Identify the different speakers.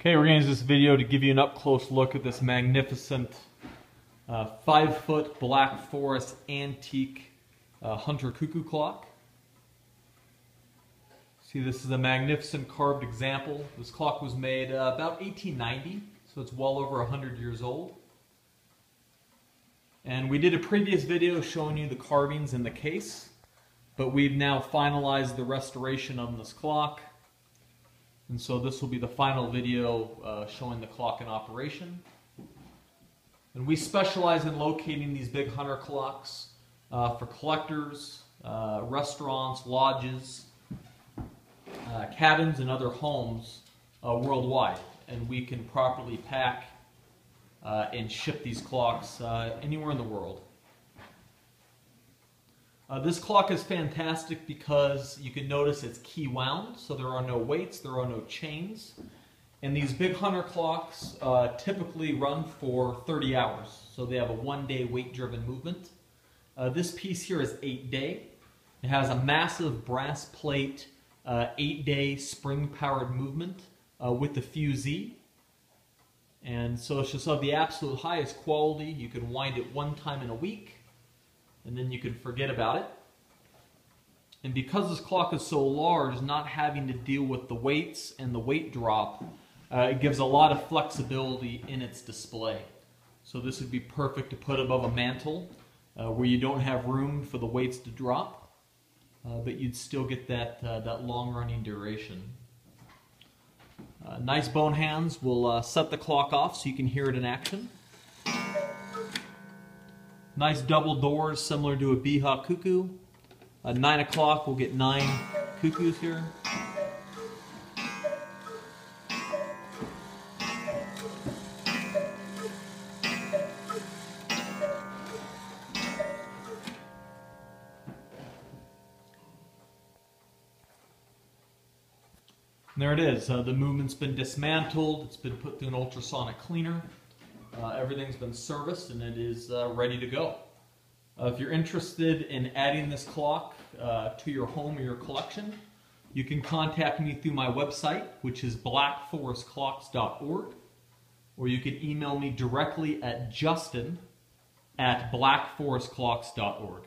Speaker 1: Okay, we're to use this video to give you an up-close look at this magnificent uh, five-foot Black Forest antique uh, Hunter Cuckoo clock. See, this is a magnificent carved example. This clock was made uh, about 1890, so it's well over 100 years old. And we did a previous video showing you the carvings in the case, but we've now finalized the restoration on this clock. And so this will be the final video uh, showing the clock in operation. And we specialize in locating these big hunter clocks uh, for collectors, uh, restaurants, lodges, uh, cabins, and other homes uh, worldwide. And we can properly pack uh, and ship these clocks anywhere in the world. Uh, this clock is fantastic because you can notice it's key wound, so there are no weights, there are no chains. And these big hunter clocks uh, typically run for 30 hours, so they have a one-day weight-driven movement. Uh, this piece here is eight-day. It has a massive brass plate, uh, eight-day spring-powered movement uh, with the fusee. And so it's just of the absolute highest quality. You can wind it one time in a week and then you can forget about it. And because this clock is so large, not having to deal with the weights and the weight drop, uh, it gives a lot of flexibility in its display. So this would be perfect to put above a mantle uh, where you don't have room for the weights to drop, uh, but you'd still get that, uh, that long-running duration. Uh, nice bone hands will uh, set the clock off so you can hear it in action. Nice double doors similar to a Beha cuckoo. At 9 o'clock we'll get 9 cuckoos here. There it is. Uh, the movement's been dismantled. It's been put through an ultrasonic cleaner. Uh, everything's been serviced and it is uh, ready to go. Uh, if you're interested in adding this clock uh, to your home or your collection, you can contact me through my website, which is blackforestclocks.org, or you can email me directly at justin at blackforestclocks.org.